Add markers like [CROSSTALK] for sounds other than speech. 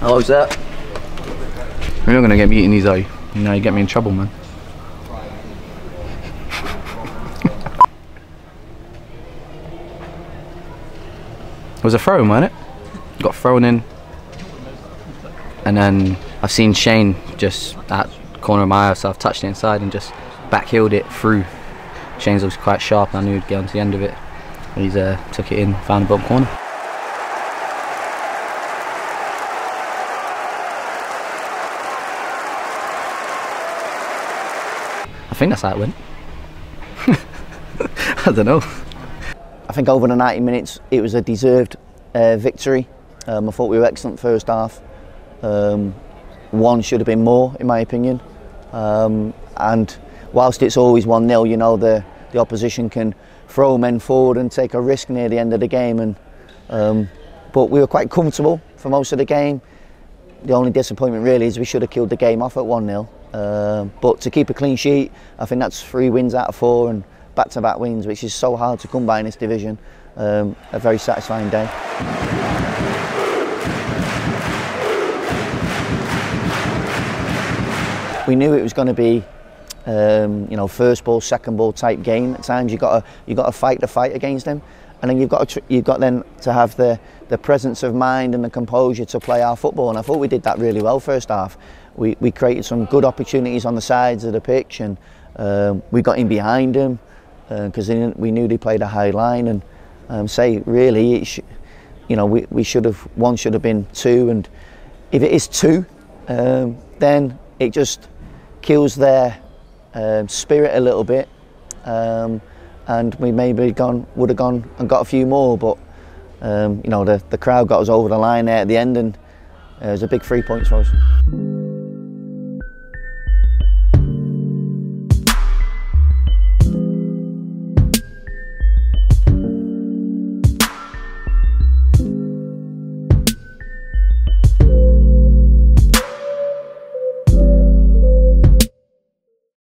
Hello, that? You're not gonna get me eating these, are you? You know, you get me in trouble, man. [LAUGHS] it was a throw, wasn't it? Got thrown in, and then I've seen Shane just at corner of my eye, so I've touched it inside and just backheeled it through. Shane's was quite sharp, and I knew he'd get onto the end of it. He's uh, took it in, found the bottom corner. Think that's how it went. [LAUGHS] I don't know. I think over the 90 minutes it was a deserved uh, victory. Um, I thought we were excellent first half. Um, one should have been more, in my opinion. Um, and whilst it's always 1 0, you know, the, the opposition can throw men forward and take a risk near the end of the game. And, um, but we were quite comfortable for most of the game. The only disappointment really is we should have killed the game off at 1 0. Um, but to keep a clean sheet, I think that's three wins out of four and back to back wins, which is so hard to come by in this division. Um, a very satisfying day. We knew it was going to be, um, you know, first ball, second ball type game. At times you got to you got to fight the fight against them, and then you've got to, you've got then to have the the presence of mind and the composure to play our football. And I thought we did that really well first half. We we created some good opportunities on the sides of the pitch, and um, we got in behind them because uh, we knew they played a high line. And um, say really, you know, we we should have one should have been two, and if it is two, um, then it just kills their um, spirit a little bit. Um, and we maybe gone would have gone and got a few more, but um, you know the the crowd got us over the line there at the end, and uh, it was a big three points for us.